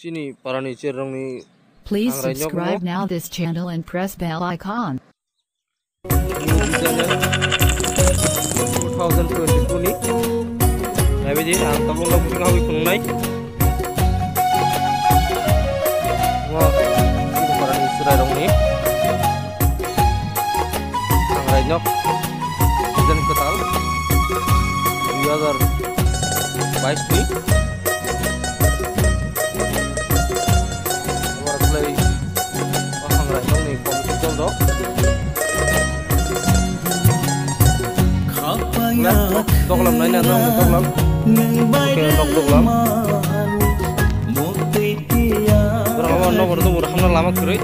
chini parani Please subscribe now this channel and press bell icon. 2022니 나이베지 안 따봉라 부팅하고 있구나 와 이거 바라는 쓰라롱니 상라이넋 이전 끝알 2022니 Doklam na yan, doklam. Doklam. Okay, dok doklam. Berang awan no berdu murah mana lama kiri.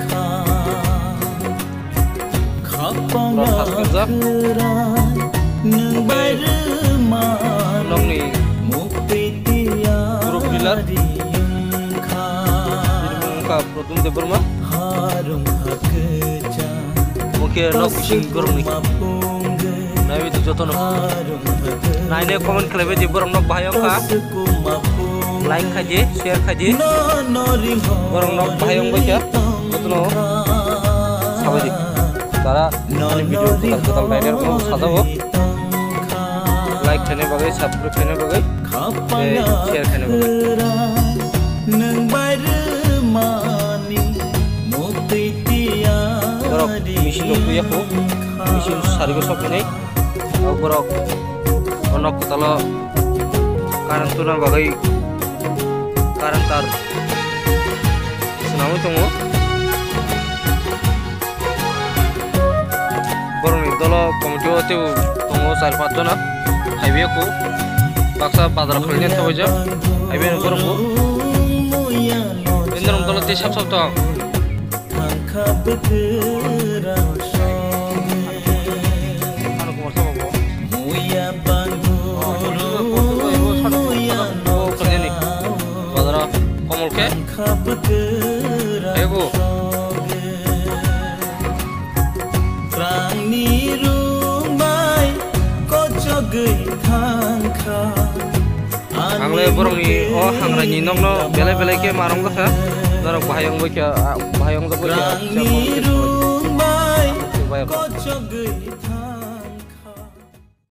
Berang khas kerja. Nong ni. Grup dealer. Muka produk de berma. Mungkin nak kucing gurung ni. এই দুজন নাইলে comment খেলাবে যে বরং নক ভাইয়ঙ্কা like খাইজে share খাইজে বরং নক ভাইয়ঙ্কা যত্ন সাবাজি তারা ভিডিও কোথাল কোথাল লাইনের কোনো সাজাবো লাইক খেনে বাগে সাবস্ক্রাইব খেনে বাগে শেয়ার খেনে বাগে মিশিন লোক মিশিন সব কিনে obrok onok talo karang tuna bagai karang tar senamu tunggu borong itu lo komedi itu tunggu sari patu na highway ku paksa padrak kelihatan tuh aja hai nu borong ku ini rom talo tisap sap tuh 물게 아이고 Angle burung ni oh hangra ni nong no bele bele ke marong ka darok bahayong bo kya bahayong da bo kya